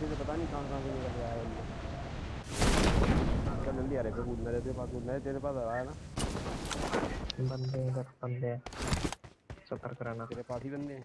पीछे से पता नहीं कहाँ कहाँ से निकल आया बंदे चल जल्दी आ रहे पे कूदना है तेरे पास कूदना है तेरे पास आ रहा है ना? बंदे इधर बंदे हैं। सतर्क रहना। तेरे पास ही बंदे हैं।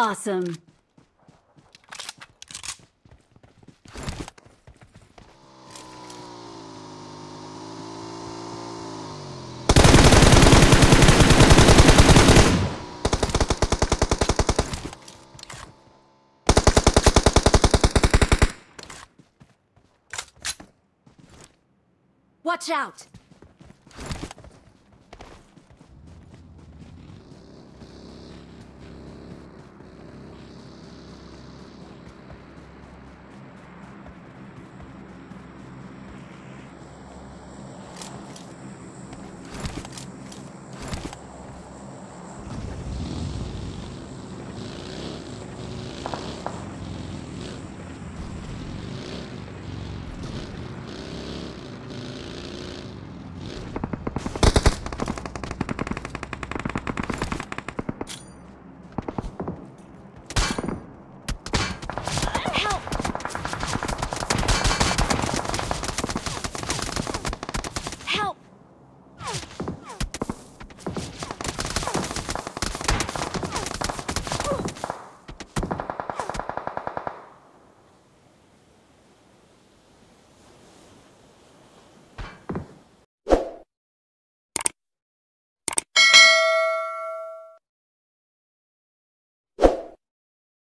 Awesome. Watch out!